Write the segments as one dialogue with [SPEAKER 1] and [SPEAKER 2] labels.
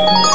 [SPEAKER 1] you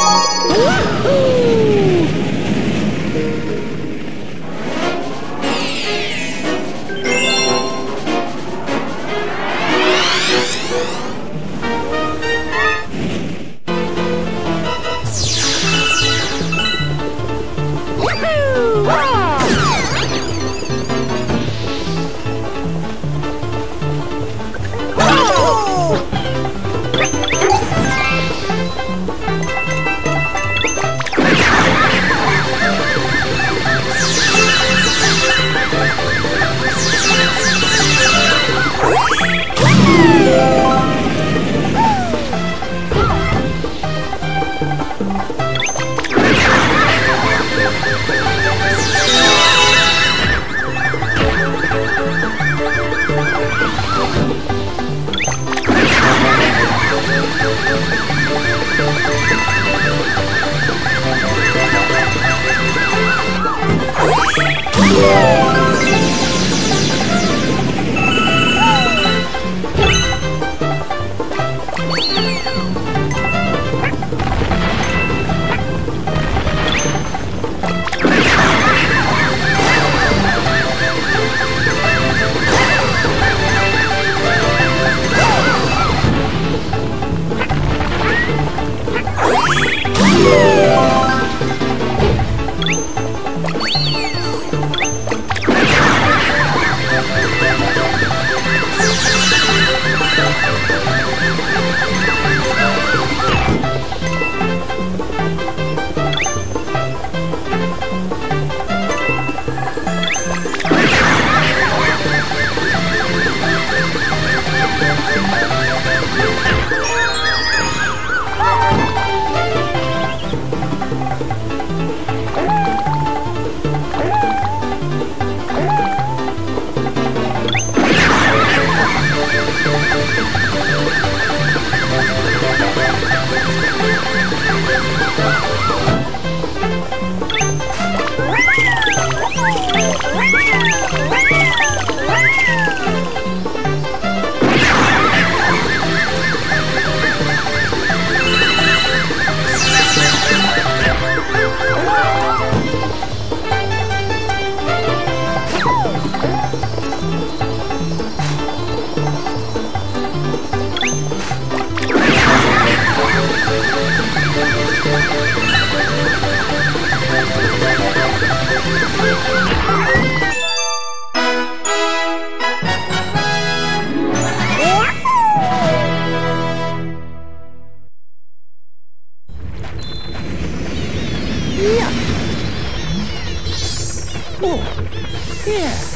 [SPEAKER 1] Yeah.